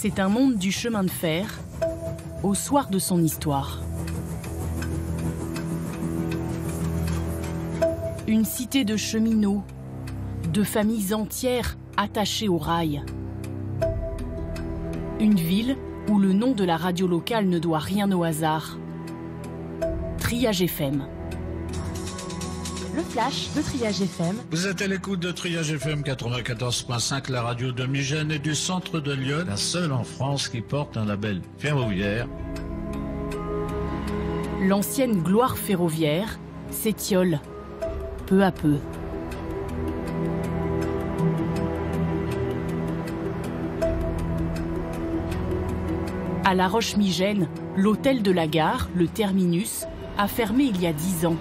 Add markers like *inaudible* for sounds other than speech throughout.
C'est un monde du chemin de fer au soir de son histoire. Une cité de cheminots, de familles entières attachées au rail. Une ville où le nom de la radio locale ne doit rien au hasard. Triage FM. Le flash de Triage FM. Vous êtes à l'écoute de Triage FM 94.5, la radio de Migène et du centre de Lyon, la seule en France qui porte un label ferroviaire. L'ancienne gloire ferroviaire s'étiole peu à peu. À La Roche-Migène, l'hôtel de la gare, le terminus, a fermé il y a dix ans.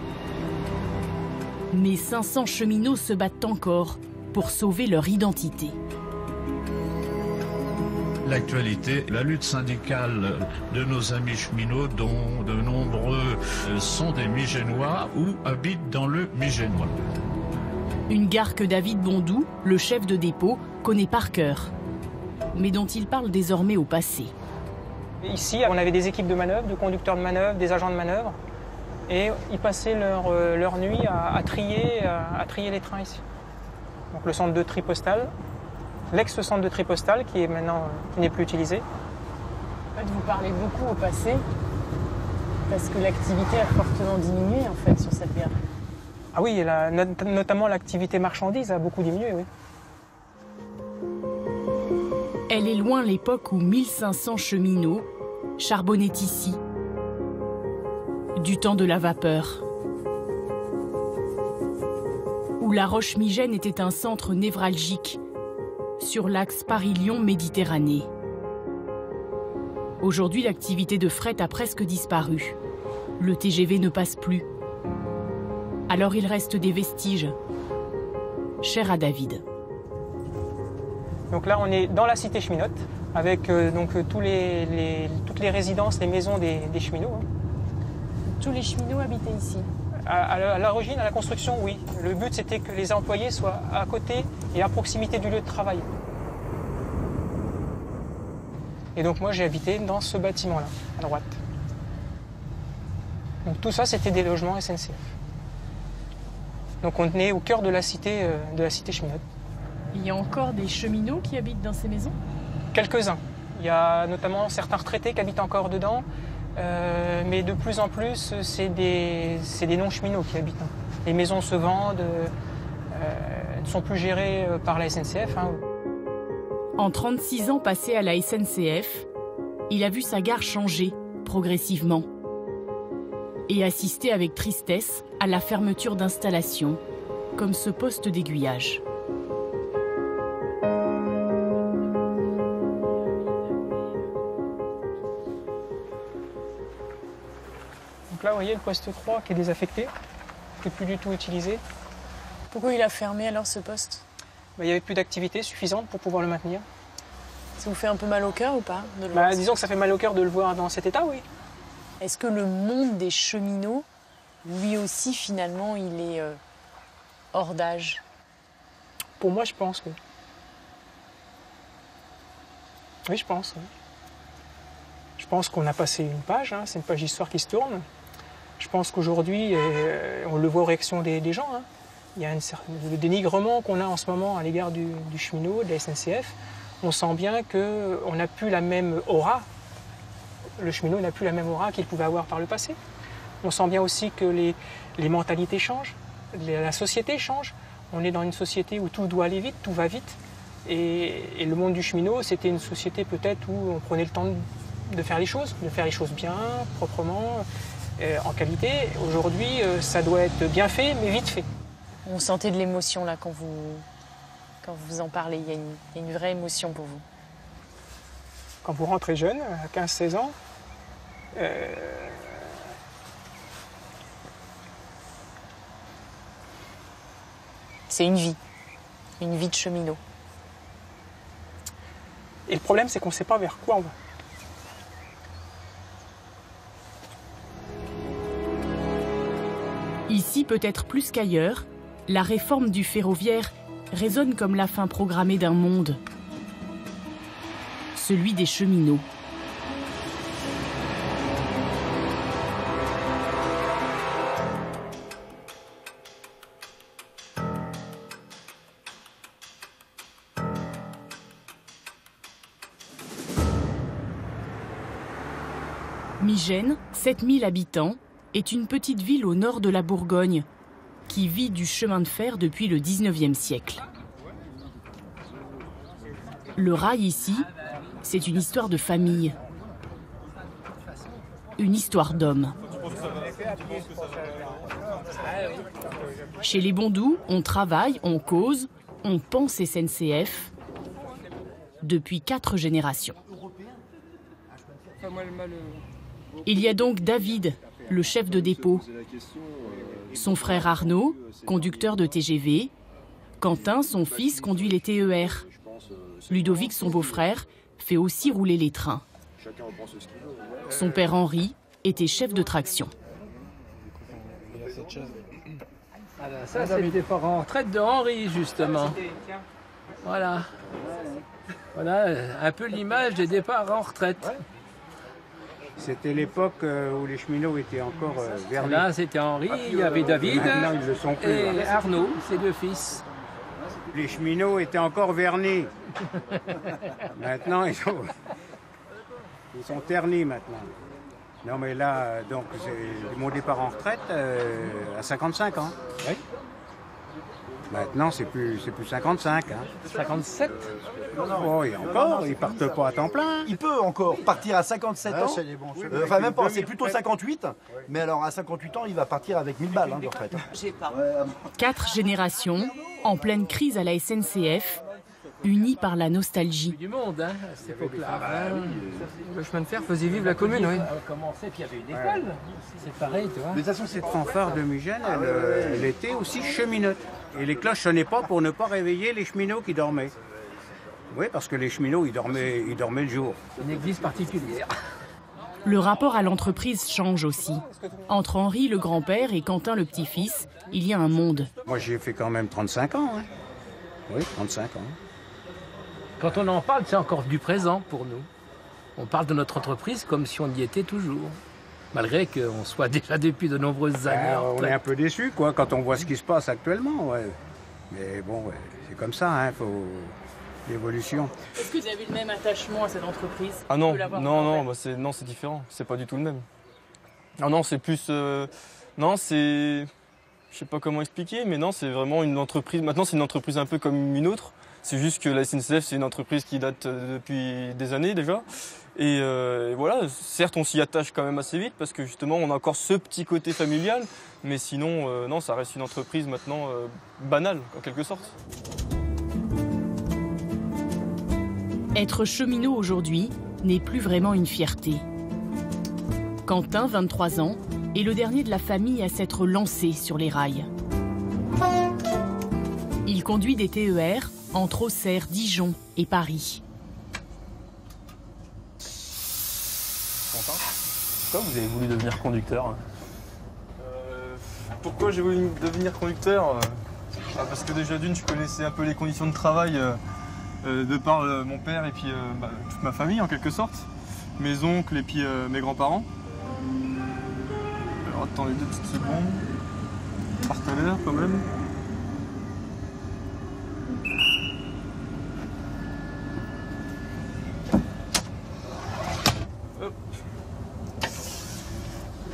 Mais 500 cheminots se battent encore pour sauver leur identité. L'actualité, la lutte syndicale de nos amis cheminots, dont de nombreux sont des Migénois ou habitent dans le Migénois. Une gare que David Bondou, le chef de dépôt, connaît par cœur, mais dont il parle désormais au passé. Ici, on avait des équipes de manœuvre, de conducteurs de manœuvre, des agents de manœuvre, et ils passaient leur, euh, leur nuit à, à trier, à, à, trier les trains ici. Donc le centre de tri postal, l'ex-centre de tri postal qui est maintenant qui n'est plus utilisé. En fait, vous parlez beaucoup au passé parce que l'activité a fortement diminué en fait sur cette gare. Ah oui, la, notamment l'activité marchandise a beaucoup diminué, oui. Elle est loin l'époque où 1500 cheminots charbonnaient ici, du temps de la vapeur, où la Roche-Migène était un centre névralgique sur l'axe Paris-Lyon-Méditerranée. Aujourd'hui, l'activité de fret a presque disparu. Le TGV ne passe plus. Alors il reste des vestiges, chers à David. Donc là, on est dans la cité cheminote, avec euh, donc, les, toutes les résidences, les maisons des, des cheminots. Hein. Tous les cheminots habitaient ici À, à l'origine, à la construction, oui. Le but, c'était que les employés soient à côté et à proximité du lieu de travail. Et donc moi, j'ai habité dans ce bâtiment-là, à droite. Donc tout ça, c'était des logements SNCF. Donc on est au cœur de la cité, euh, de la cité cheminote. Il y a encore des cheminots qui habitent dans ces maisons? Quelques-uns. Il y a notamment certains retraités qui habitent encore dedans, euh, mais de plus en plus, c'est des, non-cheminots qui habitent. Les maisons se vendent, euh, ne sont plus gérées par la SNCF. Hein. En 36 ans passés à la SNCF, il a vu sa gare changer progressivement et assister avec tristesse à la fermeture d'installations, comme ce poste d'aiguillage. Poste 3 qui est désaffecté, qui n'est plus du tout utilisé. Pourquoi il a fermé alors ce poste? Bah, Il n'y avait plus d'activité suffisante pour pouvoir le maintenir. Ça vous fait un peu mal au cœur ou pas de bah, Disons que ça fait mal au cœur de le voir dans cet état, oui. Est-ce que le monde des cheminots, lui aussi, finalement, il est euh, hors d'âge? Pour moi, je pense que. Oui, je pense. Oui. Je pense qu'on a passé une page, hein, c'est une page d'histoire qui se tourne. Je pense qu'aujourd'hui, euh, on le voit aux réactions des, gens, hein, il y a le dénigrement qu'on a en ce moment à l'égard du, cheminot, de la SNCF. On sent bien qu'on n'a plus la même aura le cheminot n'a plus la même aura qu'il pouvait avoir par le passé. On sent bien aussi que les, mentalités changent, la société change. On est dans une société où tout doit aller vite, tout va vite. Et, le monde du cheminot, c'était une société peut-être où on prenait le temps de, faire les choses, de faire les choses bien, proprement, en qualité. Aujourd'hui, euh, ça doit être bien fait, mais vite fait. On sentait de l'émotion là quand vous, quand vous en parlez. Il y, a une, il y a une vraie émotion pour vous. Quand vous rentrez jeune, à 15-16 ans, euh, c'est une vie, une vie de cheminot. Et le problème, c'est qu'on ne sait pas vers quoi on va. Ici, peut-être plus qu'ailleurs, la réforme du ferroviaire résonne comme la fin programmée d'un monde. celui des cheminots. Migène, 7000 habitants, est une petite ville au nord de la Bourgogne qui vit du chemin de fer depuis le 19e siècle. Le rail ici, c'est une histoire de famille, une histoire d'homme. Chez les Bondous, on travaille, on cause, on pense SNCF depuis quatre générations. Il y a donc David, le chef de dépôt, son frère Arnaud, conducteur de TGV, Quentin, son fils, conduit les TER, Ludovic, son beau-frère, fait aussi rouler les trains. Son père Henri était chef de traction. Ça, c'est en de Henri, justement. Voilà. Voilà un peu l'image des départs en retraite. C'était l'époque euh, où les cheminots étaient encore euh, vernis. Là, c'était Henri, il y avait David Maintenant, ils le sont plus. et hein. Arnaud, ses deux fils. Les cheminots étaient encore vernis. *laughs* maintenant, ils sont, ils sont ternis maintenant. Non, mais là, euh, donc, c'est mon départ en retraite euh, à 55 ans. Maintenant, c'est plus, c'est plus 55. Hein. 57 Oh, et encore, ils partent pas à temps plein. Il peut encore partir à 57 ans. Euh, enfin, même pas, c'est plutôt 58. Mais alors, à 58 ans, il va partir avec 1000 balles hein, de retraite. Quatre générations, en pleine crise à la SNCF, unies par la nostalgie. du monde, hein, à cette époque-là. hein. Le chemin de fer faisait vivre la commune, oui. Commencé, puis il y avait une école. C'est pareil, tu vois. De toute façon, cette fanfare de Mugène, elle, euh, elle était aussi cheminote. Et les cloches sonnaient pas pour ne pas réveiller les cheminots qui dormaient. Oui, parce que les cheminots, ils dormaient, ils dormaient le jour. Une église particulière. Le rapport à l'entreprise change aussi. Entre Henri le grand-père et Quentin le petit-fils, il y a un monde. Moi, j'ai fait quand même 35 ans. hein. Oui, 35 ans. Quand on en parle, c'est encore du présent pour nous. On parle de notre entreprise comme si on y était toujours. Malgré qu'on soit *laughs* déjà depuis de nombreuses années Ah, en on est un peu déçus, quoi, quand on voit ce qui se passe actuellement. ouais. Mais bon, ouais, c'est comme ça, hein, faut l'évolution. Est-ce que vous avez le même attachement à cette entreprise Ah non, non, non, bah c'est non, c'est différent. C'est pas du tout le même. Ah non, c'est plus, euh, non, c'est, je sais pas comment expliquer, mais non, c'est vraiment une entreprise. Maintenant, c'est une entreprise un peu comme une autre. C'est juste que la SNCF, c'est une entreprise qui date euh, depuis des années déjà. Et, euh, et voilà, certes, on s'y attache quand même assez vite parce que justement, on a encore ce petit côté familial, mais sinon, euh, non, ça reste une entreprise maintenant banale en quelque sorte. Être cheminot aujourd'hui n'est plus vraiment une fierté. Quentin, 23 ans, est le dernier de la famille à s'être lancé sur les rails. Il conduit des TER entre Auxerre, Dijon et Paris. Pourquoi vous avez voulu devenir conducteur Pourquoi j'ai voulu devenir conducteur Euh, ah, Parce que déjà d'une, je connaissais un peu les conditions de travail euh, euh, de par euh, mon père et puis euh, bah, toute ma famille en quelque sorte. Mes oncles et puis euh, mes grands-parents. Alors attendez deux petites secondes. Partenaire quand même.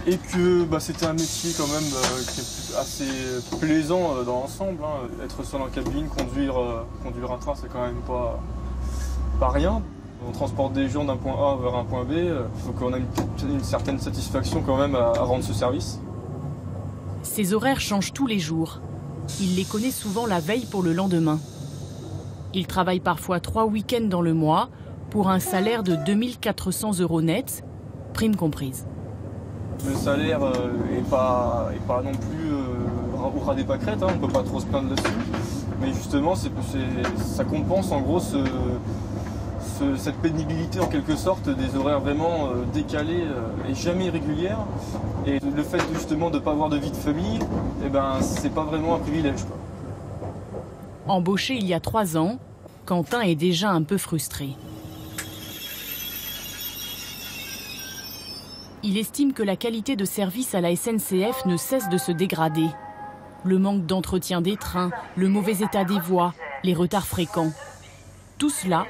Et que bah, c'était un métier quand même euh, qui est assez plaisant euh, dans l'ensemble. hein. Être seul en cabine, conduire, euh, conduire un train, c'est quand même pas, pas rien. On transporte des gens d'un point A vers un point B, donc on a une, une certaine satisfaction quand même à, à rendre ce service. Ses horaires changent tous les jours. Il les connaît souvent la veille pour le lendemain. Il travaille parfois trois week-ends dans le mois pour un salaire de 2400 euros net, prime comprise. Le salaire euh, est, pas, est pas non plus euh, au ras des pâquerettes, hein, on peut pas trop se plaindre là-dessus. Mais justement, ça compense en gros ce- ce- cette pénibilité en quelque sorte des horaires vraiment euh, décalés euh, et jamais régulières. Et le fait justement de ne pas avoir de vie de famille, eh ben, c'est pas vraiment un privilège. Embauché il y a trois ans, Quentin est déjà un peu frustré. Il estime que la qualité de service à la SNCF ne cesse de se dégrader. Le manque d'entretien des trains, le mauvais état des voies, les retards fréquents. Tout cela,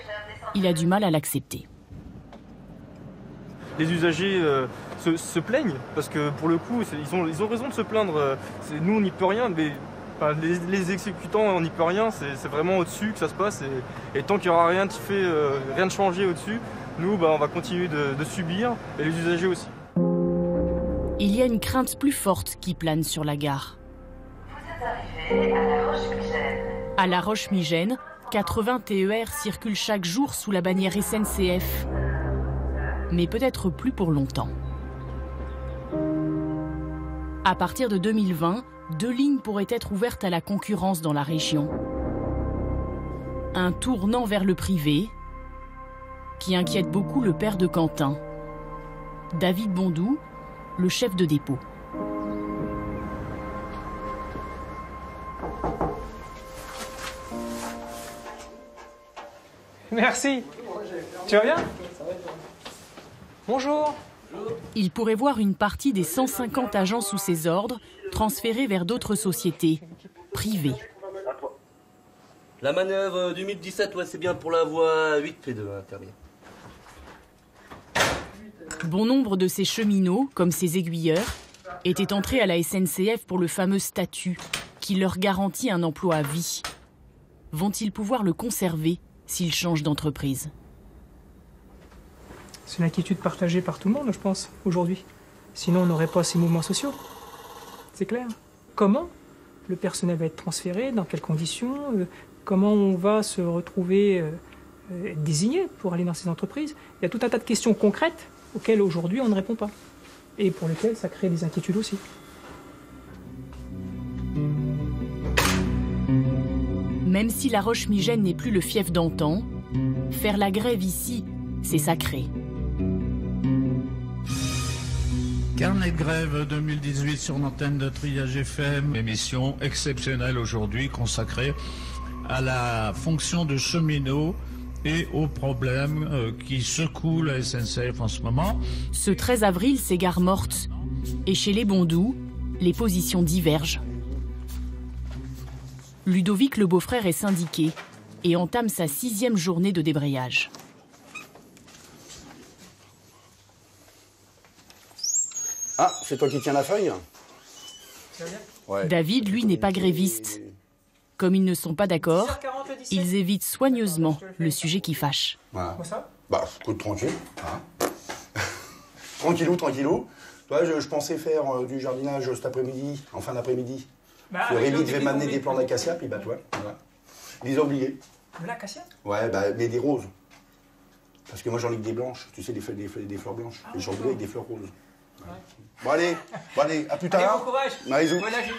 il a du mal à l'accepter. Les usagers euh, se, plaignent parce que pour le coup, ils ont, raison de se plaindre. Euh, nous, on n'y peut rien, mais les, exécutants, on n'y peut rien. C'est vraiment au-dessus que ça se passe. Et, tant qu'il n'y aura rien de fait, euh, rien de changé au-dessus, nous, bah, on va continuer de subir et les usagers aussi. Il y a une crainte plus forte qui plane sur la gare. À la Roche-Migène. À la Roche-Migène, 80 TER circulent chaque jour sous la bannière SNCF. Mais peut-être plus pour longtemps. À partir de 2020, deux lignes pourraient être ouvertes à la concurrence dans la région. Un tournant vers le privé qui inquiète beaucoup le père de Quentin. David Bondou, le chef de dépôt. Merci. Tu vas bien Bonjour. Il pourrait voir une partie des 150 agents sous ses ordres transférés vers d'autres sociétés privées. La manœuvre 2017, ouais, c'est bien pour la voie 8 P2, hein, Bon nombre de ces cheminots, comme ces aiguilleurs, étaient entrés à la SNCF pour le fameux statut qui leur garantit un emploi à vie. Vont-ils pouvoir le conserver s'ils changent d'entreprise? C'est une inquiétude partagée par tout le monde, je pense, aujourd'hui. Sinon, on n'aurait pas ces mouvements sociaux. C'est clair. Comment le personnel va être transféré Dans quelles conditions euh, Comment on va se retrouver euh, euh, désigné pour aller dans ces entreprises? Il y a tout un tas de questions concrètes auxquelles aujourd'hui on ne répond pas. Et pour lesquelles ça crée des inquiétudes aussi. Même si la Roche-Migène n'est plus le fief d'antan, faire la grève ici, c'est sacré. Carnet de grève 2018 sur l'antenne de Triage FM, émission exceptionnelle aujourd'hui consacrée à la fonction de cheminot et aux problèmes euh, qui secouent la SNCF en ce moment. Ce 13 avril, c'est gare morte. Et chez les Bondous, les positions divergent. Ludovic le beau-frère est syndiqué et entame sa sixième journée de débrayage. Ah, c'est toi qui tiens la feuille? David, lui, n'est pas gréviste. Comme ils ne sont pas d'accord, ils évitent soigneusement le sujet qui fâche. Voilà. Bah, écoute, tranquille. Hein. *laughs* tranquillou, tranquillou. Toi, je, pensais faire euh, du jardinage cet après-midi, en fin d'après-midi. Bah, Rémi devait m'amener des plants d'acacia, puis bah toi, voilà. Il les a oubliés. De l'acacia? Ouais, bah, mais des roses. Parce que moi j'en ai que des blanches, tu sais, des, des, des fleurs blanches. Ah, et j'en avec des fleurs roses. Bon allez, bon allez, à plus tard. Allez, bon courage.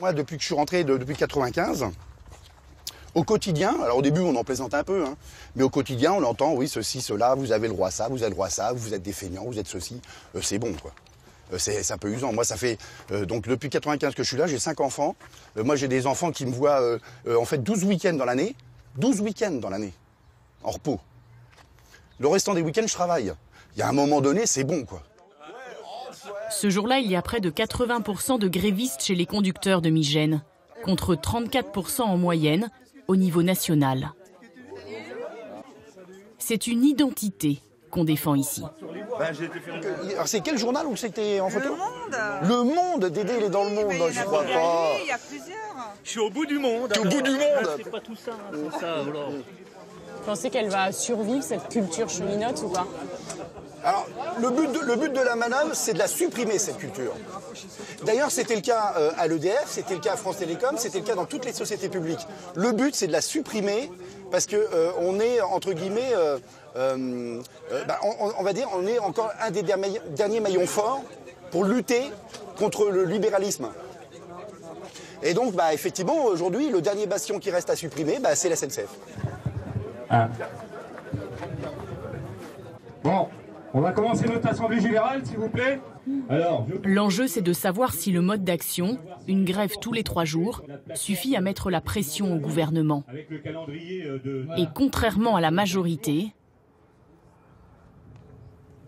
Moi, depuis que je suis rentré, depuis 95, au quotidien, alors au début on en plaisante un peu, hein, mais au quotidien on entend oui ceci, cela, vous avez le droit à ça, vous avez le droit à ça, vous êtes des feignants, vous êtes ceci, euh, c'est bon quoi. Euh, c'est un peu usant. Moi, ça fait euh, donc depuis 95 que je suis là, j'ai 5 enfants. moi, j'ai des enfants qui me voient en fait 12 week-ends dans l'année. 12 week-ends dans l'année, en repos. Le restant des week-ends, je travaille. Il y a un moment donné, c'est bon, quoi. Ce jour-là, il y a près de 80% de grévistes chez les conducteurs de Migène, contre 34% en moyenne au niveau national. C'est une identité qu'on défend ici. c'est quel journal où c'était en photo Le Monde. Le Monde, Dédé, il est dans le Monde, je crois pas. Il y a plusieurs. Je suis au bout du monde. au bout du monde. C'est pas tout ça, c'est ça, alors. Vous pensez qu'elle va survivre, cette culture cheminote ou pas? Alors, le but, de, la manœuvre, c'est de la supprimer, cette culture. D'ailleurs, c'était le cas euh, à l'EDF, c'était le cas à France Télécom, c'était le cas dans toutes les sociétés publiques. Le but, c'est de la supprimer parce que euh, on est, entre guillemets, euh, bah, on, va dire, on est encore un des derniers maillons forts pour lutter contre le libéralisme. Et donc, bah, effectivement, aujourd'hui, le dernier bastion qui reste à supprimer, bah, c'est la SNCF. Ah. Bon, on va commencer notre assemblée générale, s'il vous plaît. L'enjeu, c'est de savoir si le mode d'action, une grève tous les trois jours, suffit à mettre la pression au gouvernement. Euh, Et contrairement à la majorité,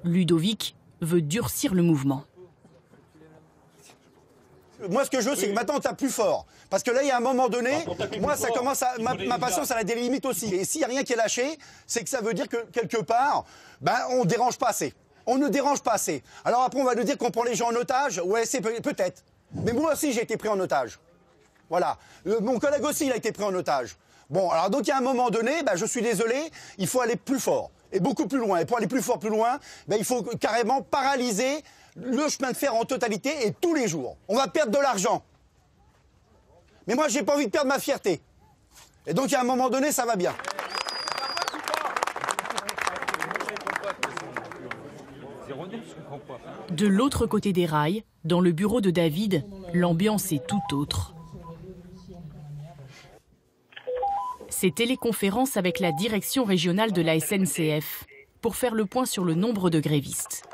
Ludovic veut durcir le mouvement. Moi, ce que je veux, c'est que maintenant, on tape plus fort. Parce que là, il y a un moment donné, moi, ça commence à, ma, ma patience, elle a des limites aussi. Et s'il n'y a rien qui est lâché, c'est que ça veut dire que quelque part, ben, on dérange pas assez. On ne dérange pas assez. Alors après, on va nous dire qu'on prend les gens en otage. Ouais, c'est peut- peut-être. Mais moi aussi, j'ai été pris en otage. Voilà. Le- mon collègue aussi, il a été pris en otage. Bon, alors donc, il y a un moment donné, ben, je suis désolé, il faut aller plus fort. Et beaucoup plus loin. Et pour aller plus fort, plus loin, ben, il faut carrément paralyser le chemin de fer en totalité et tous les jours. On va perdre de l'argent. Mais moi, j'ai pas envie de perdre ma fierté. Et donc, à un moment donné, ça va bien. De l'autre côté des rails, dans le bureau de David, l'ambiance est tout autre. C'est téléconférence avec la direction régionale de la SNCF pour faire le point sur le nombre de grévistes.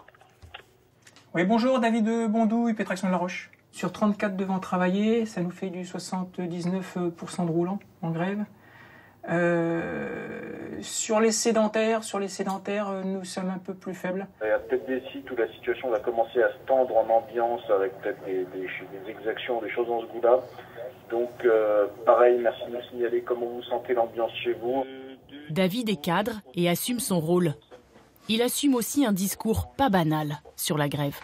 Oui, bonjour, David Bondouille, Pétraction de la Roche. Sur 34 devant travailler, ça nous fait du 79% de roulants en grève. Euh, sur les sédentaires, sur les sédentaires, euh, nous sommes un peu plus faibles. Il y a peut-être des sites où la situation va commencer à se tendre en ambiance avec peut-être des, des, des exactions, des choses dans ce goût-là. Donc, euh, pareil, merci de nous signaler comment vous sentez l'ambiance chez vous. David est cadre et assume son rôle. Il assume aussi un discours pas banal sur la grève.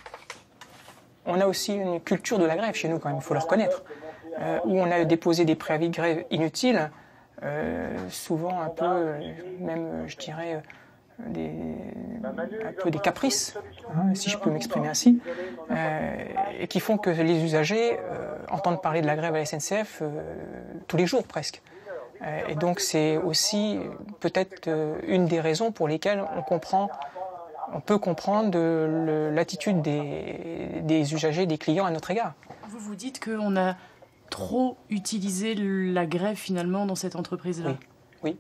On a aussi une culture de la grève chez nous, quand même, il faut le reconnaître, euh, où on a déposé des préavis de grève inutiles, euh, souvent un peu, euh, même, je dirais, des, un peu des caprices, hein, si je peux m'exprimer ainsi, et qui font que les usagers entendent parler de la grève à la SNCF tous les jours presque. Euh, et donc c'est aussi peut-être euh, une des raisons pour lesquelles on comprend on peut comprendre l'attitude des, des usagers, des clients à notre égard. Vous vous dites qu'on a trop utilisé la grève finalement dans cette entreprise-là? Oui.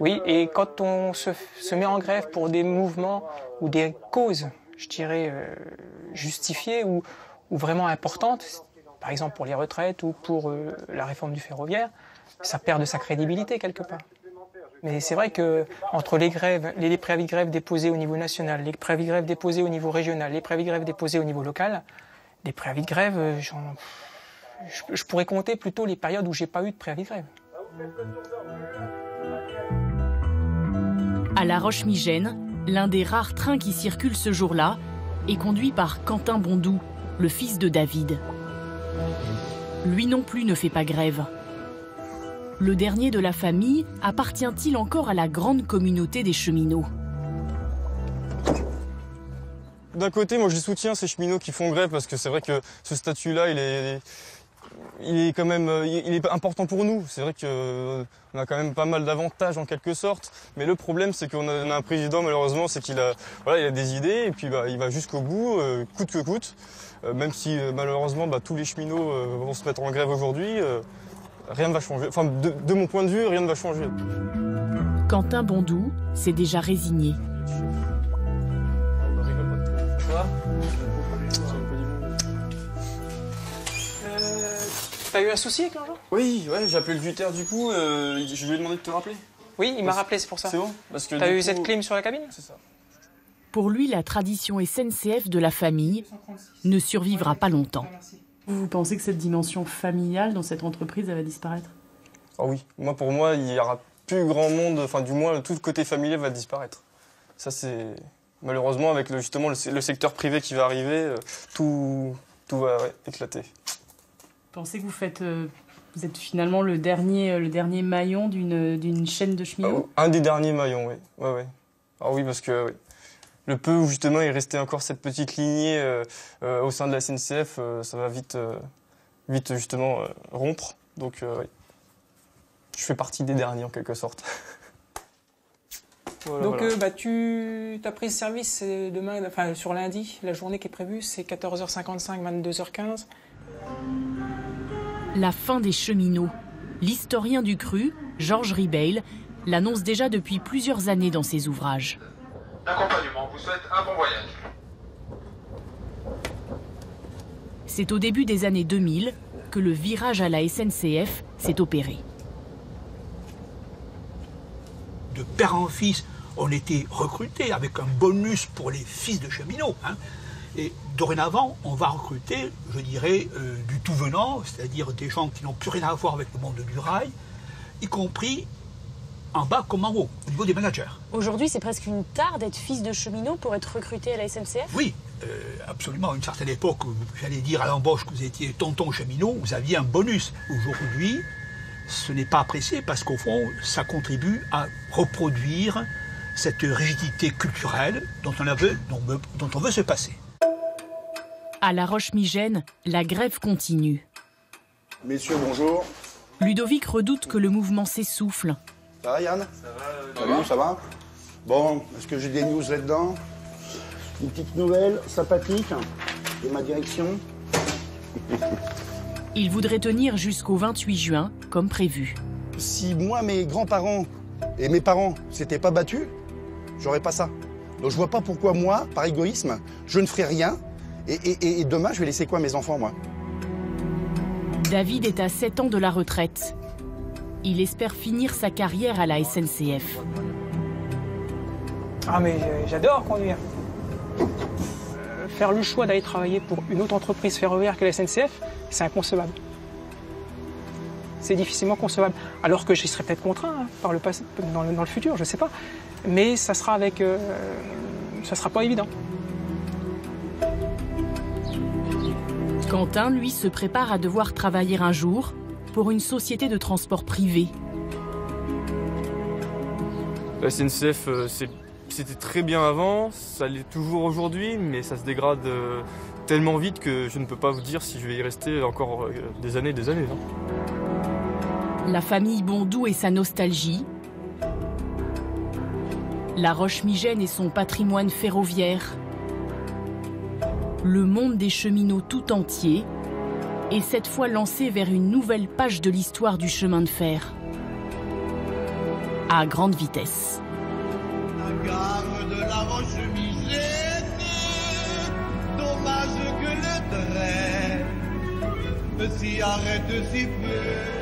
Oui, et quand on se, se met en grève pour des mouvements ou des causes, je dirais, euh, justifiées ou, ou vraiment importantes, par exemple pour les retraites ou pour euh, la réforme du ferroviaire, ça perd de sa crédibilité quelque part. Mais c'est vrai que entre les grèves, les, préavis de grève déposés au niveau national, les préavis de grève déposés au niveau régional, les préavis de grève déposés au niveau local, les préavis de grève, euh, je pourrais compter plutôt les périodes où j'ai pas eu de préavis de grève. À La Roche-Migène, l'un des rares trains qui circulent ce jour-là est conduit par Quentin Bondou, le fils de David. Lui non plus ne fait pas grève. Le dernier de la famille appartient-il encore à la grande communauté des cheminots? D'un côté, moi je soutiens ces cheminots qui font grève parce que c'est vrai que ce statut-là, il est, il est quand même, il est important pour nous. C'est vrai que euh, a quand même pas mal d'avantages en quelque sorte. Mais le problème, c'est qu'on a, un président malheureusement, c'est qu'il a, voilà, il a des idées et puis bah, il va jusqu'au bout, euh, coûte que coûte. Euh, même si malheureusement, bah, tous les cheminots vont se mettre en grève aujourd'hui, rien ne va changer. Enfin, de, de mon point de vue, rien ne va changer. Quentin Bondou s'est déjà résigné. T'as eu un souci avec l'engin Oui, ouais, j'ai appelé le Vuiter du coup, euh, je lui ai demandé de te rappeler. Oui, il m'a rappelé, c'est pour ça. C'est bon Parce que T'as eu coup- cette clim sur la cabine? C'est ça. Pour lui, la tradition SNCF de la famille ne survivra pas longtemps. Vous pensez que cette dimension familiale dans cette entreprise, elle va disparaître? Ah oui, moi pour moi, il y aura plus grand monde, enfin du moins tout le côté familial va disparaître. Ça c'est malheureusement avec le, justement le, le secteur privé qui va arriver, euh, tout, tout va ouais, éclater. Pensez que vous faites, euh, vous êtes finalement le dernier, euh, le dernier maillon d'une chaîne de cheminots. Un des derniers maillons, oui. Ouais, ouais. Ah oui, parce que oui. Le peu où justement il restait encore cette petite lignée euh, euh, au sein de la SNCF, euh, ça va vite, euh, vite justement euh, rompre. Donc euh, oui. je fais partie des derniers en quelque sorte. Voilà, Donc voilà. euh, bah, tu as pris service demain, enfin sur lundi, la journée qui est prévue, c'est 14h55, 22h15. La fin des cheminots. L'historien du cru, Georges Ribeil, l'annonce déjà depuis plusieurs années dans ses ouvrages. L'accompagnement vous souhaite un bon voyage. C'est au début des années 2000 que le virage à la SNCF s'est opéré. de père en fils, on était recruté avec un bonus pour les fils de cheminots. hein. Et dorénavant, on va recruter, je dirais, euh, du tout venant, c'est-à-dire des gens qui n'ont plus rien à voir avec le monde du rail, y compris en bas comme en haut, au niveau des managers. Aujourd'hui, c'est presque une tare d'être fils de cheminot pour être recruté à la SNCF Oui, euh, absolument. À une certaine époque, j'allais dire à l'embauche que vous étiez tonton cheminot, vous aviez un bonus. Aujourd'hui, ce n'est pas apprécié parce qu'au fond, ça contribue à reproduire cette rigidité culturelle dont on, veut- dont on veut se passer. À La Roche-Migène, la grève continue. Messieurs, bonjour. Ludovic redoute que le mouvement s'essouffle. Ça va Yann Ça va. Salut, ça va Bon, est-ce que j'ai des news là-dedans Une petite nouvelle sympathique de ma direction *laughs* Il voudrait tenir jusqu'au 28 juin, comme prévu. Si moi, mes grands-parents et mes parents s'étaient pas battus, j'aurais pas ça. Donc je vois pas pourquoi moi, par égoïsme, je ne ferais rien. Et, et- et- et demain, je vais laisser quoi à mes enfants, moi? David est à 7 ans de la retraite. Il espère finir sa carrière à la SNCF. Ah mais j'adore conduire. Euh, Faire le choix d'aller travailler pour une autre entreprise ferroviaire que la SNCF, c'est inconcevable. C'est difficilement concevable. Alors que j'y serais peut-être contraint hein, par le passé, dans, le, dans le futur, je sais pas. Mais ça sera avec, euh, ça sera pas évident. Quentin, lui, se prépare à devoir travailler un jour pour une société de transport privé. La SNCF, euh, c'était très bien avant, ça l'est toujours aujourd'hui, mais ça se dégrade euh, tellement vite que je ne peux pas vous dire si je vais y rester encore euh, des années et des années. hein. La famille Bondou et sa nostalgie. La Roche-Migène et son patrimoine ferroviaire. Le monde des cheminots tout entier. Et cette fois lancé vers une nouvelle page de l'histoire du chemin de fer. À grande vitesse. gare de la. Dommage que le train s'y arrête si peu.